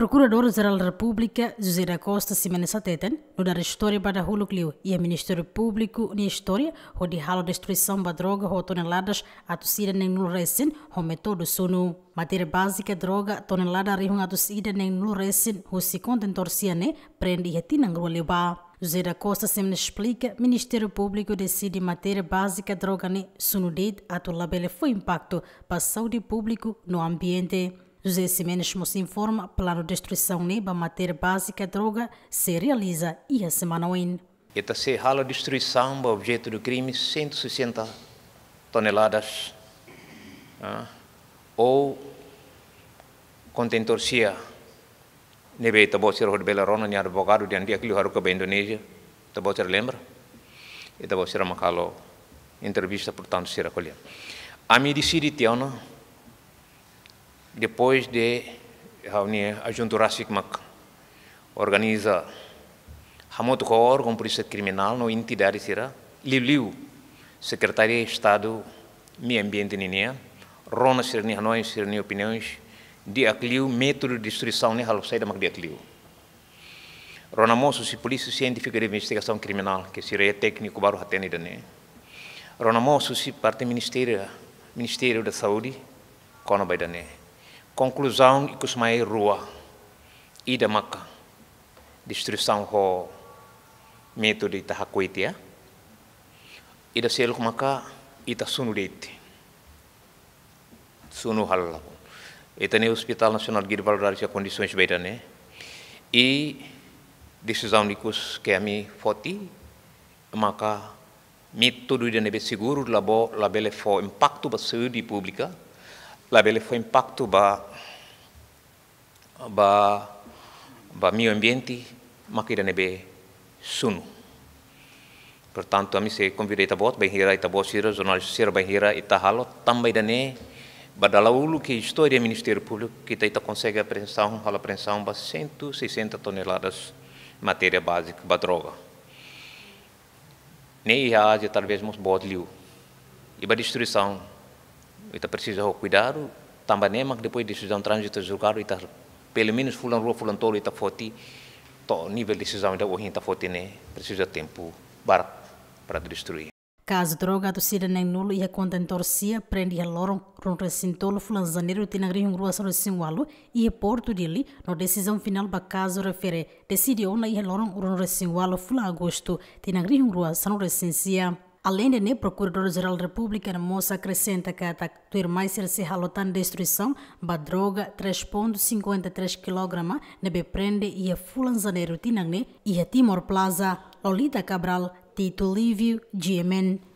Procurador-Geral da República, José da Costa Simenes Sateten, no dar história para Hulucliu e o Ministério Público na história, onde halo destruição da droga ou toneladas a tossida nem no recém, o método sono. Matéria básica droga tonelada a tossida nem no recém, o se contentor ciane, prende e tinang rualeba. José da Costa Simenes explica, Ministério Público decide matéria básica droga ne sunudid a to labele foi impacto para saúde pública no ambiente. José Simenes nos informa plano de destruição neba matéria básica droga se realiza e a semana win. Esta se hala destruição objeto do crime 160 toneladas ah, ou contentor sia. Nebe tabo sir hod belarona ni advogado di andia kli haruka ba Indonesia tabo sir lembra? E tabo sir makalo entrevista portanto sir acolher a mi decidi tiona depois de reunir a junta Mac organiza Hamoto com órgão polícia criminal no entidade será Liliu secretaria de Estado Meio Ambiente Ninia Rona Sirni Hanoi Sirni opiniões de Acliu método de destruição ne halo saída de Acliu. Rona Moço se polícia científica de investigação criminal que seria técnico baru hatene dane Rona Moço se parte ministério Ministério da Saúde kono baidane conclusão e kusmai rua ida maka. Destruição ho. Método ita hakuitia ida selo maka ita sunu dete sunu hal ita hospital nasional de valorizar condições beira né e decisão de kus que a mi foti. Maka método de nebe seguro labo labele fo impacto ba saúde pública labele fo impacto ba ba ba meio ambiente makira nebe sunu portanto ami se convidei tabot bem hira itabot sira jornalista sira bem hira itahalo também dane badalaulu que história ministério público que kita consegue apreensão hala apreensão ba 160 toneladas matéria básica ba droga. Nem a talvez mos bot liu. E ba destruição ita precisa cuidado. Também nem depois de decisão trânsito julgado ita pelo menos fulan rua fulan tolo ita foti. To nível de decisão da ohin ita foti ne precisa tempo para para destruir. Caso droga do sida nem nulo e a contentor sia prende a lorong ron recintolo fulan zaneiro tinagri um rua soro sinwalo e a porto dele no decisão final ba caso refere. Decide ona e a lorong ron resinwalo fulan agosto tinagri um rua sano recensia Além de ne Procurador-Geral da República, a moça acrescenta que a tuir mais ser se halotan destruição, ba droga 3.53 kg, nebe prende e a fulan zaneiro tinangne e a Timor Plaza, Lolita Cabral, Tito Lívio, GMN.